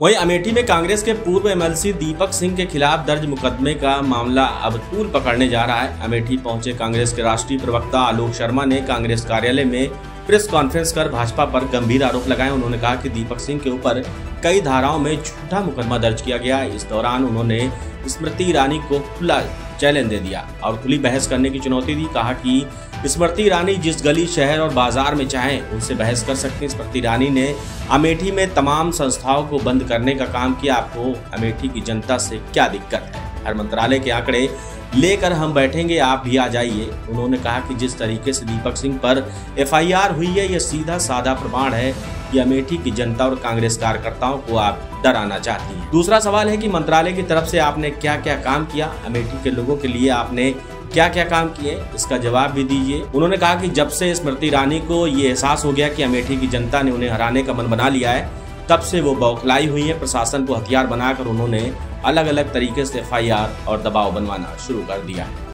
वहीं अमेठी में कांग्रेस के पूर्व एमएलसी दीपक सिंह के खिलाफ दर्ज मुकदमे का मामला अब तूल पकड़ने जा रहा है। अमेठी पहुँचे कांग्रेस के राष्ट्रीय प्रवक्ता आलोक शर्मा ने कांग्रेस कार्यालय में प्रेस कॉन्फ्रेंस कर भाजपा पर गंभीर आरोप लगाए। उन्होंने कहा कि दीपक सिंह के ऊपर कई धाराओं में झूठा मुकदमा दर्ज किया गया। इस दौरान उन्होंने स्मृति ईरानी को खुला चैलेंज दे दिया। और खुली बहस करने की चुनौती दी, कहा कि स्मृति ईरानी जिस गली, शहर और बाज़ार में चाहें, उनसे बहस कर सकते हैं। स्मृति ईरानी ने अमेठी में तमाम संस्थाओं को बंद करने का काम किया। आपको अमेठी की जनता से क्या दिक्कत है? हर मंत्रालय के आंकड़े लेकर हम बैठेंगे, आप भी आ जाइए। उन्होंने कहा कि जिस तरीके से दीपक सिंह पर एफआईआर हुई है, यह सीधा साधा प्रमाण है कि अमेठी की जनता और कांग्रेस कार्यकर्ताओं को आप डराना चाहती हैं। दूसरा सवाल है कि मंत्रालय की तरफ़ से आपने क्या क्या काम किया? अमेठी के लोगों के लिए आपने क्या क्या काम किए? इसका जवाब भी दीजिए। उन्होंने कहा कि जब से स्मृति ईरानी को ये एहसास हो गया कि अमेठी की जनता ने उन्हें हराने का मन बना लिया है तब से वो बौखलाई हुई है। प्रशासन को हथियार बनाकर उन्होंने अलग अलग तरीके से एफआईआर और दबाव बनवाना शुरू कर दिया है।